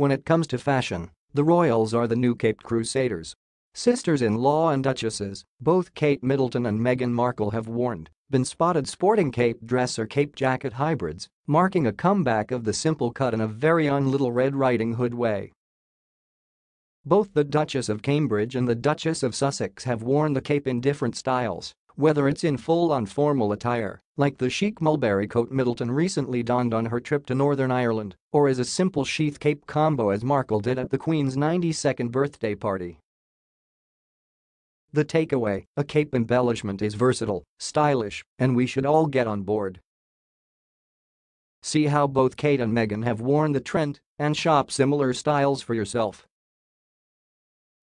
when it comes to fashion, the royals are the new Cape Crusaders. Sisters-in-law and duchesses, both Kate Middleton and Meghan Markle have warned, been spotted sporting cape dress or cape jacket hybrids, marking a comeback of the simple cut in a very un Little Red Riding Hood way. Both the Duchess of Cambridge and the Duchess of Sussex have worn the cape in different styles, whether it's in full-on formal attire, like the chic mulberry coat Middleton recently donned on her trip to Northern Ireland, or as a simple sheath cape combo as Markle did at the Queen's 92nd birthday party. The takeaway, a cape embellishment is versatile, stylish, and we should all get on board. See how both Kate and Meghan have worn the trend and shop similar styles for yourself.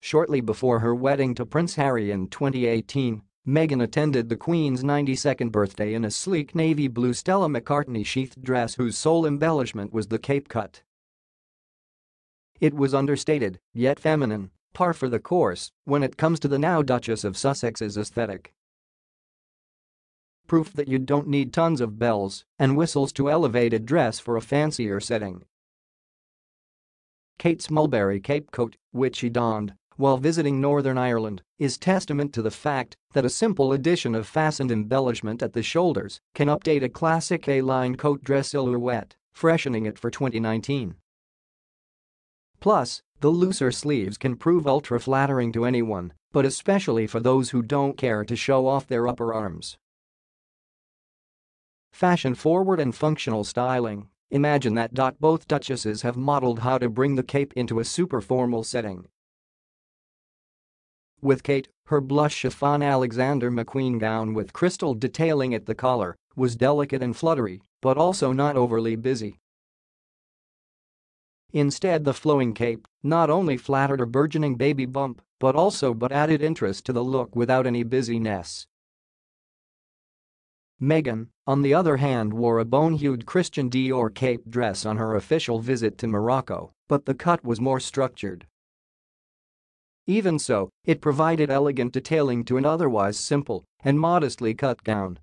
Shortly before her wedding to Prince Harry in 2018, Meghan attended the Queen's 92nd birthday in a sleek navy blue Stella McCartney sheathed dress whose sole embellishment was the cape cut. It was understated, yet feminine, par for the course when it comes to the now Duchess of Sussex's aesthetic. Proof that you don't need tons of bells and whistles to elevate a dress for a fancier setting. Kate's mulberry cape coat, which she donned while visiting Northern Ireland, is testament to the fact that a simple addition of fastened embellishment at the shoulders can update a classic A-line coat dress silhouette, freshening it for 2019. Plus, the looser sleeves can prove ultra-flattering to anyone, but especially for those who don't care to show off their upper arms. Fashion-forward and functional styling Imagine that. Both duchesses have modeled how to bring the cape into a super formal setting. With Kate, her blush chiffon Alexander McQueen gown with crystal detailing at the collar was delicate and fluttery, but also not overly busy. Instead the flowing cape not only flattered her burgeoning baby bump but also but added interest to the look without any busyness. Meghan, on the other hand wore a bone-hued Christian Dior cape dress on her official visit to Morocco, but the cut was more structured. Even so, it provided elegant detailing to an otherwise simple and modestly cut gown.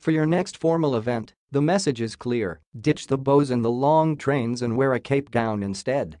For your next formal event, the message is clear, ditch the bows and the long trains and wear a cape gown instead.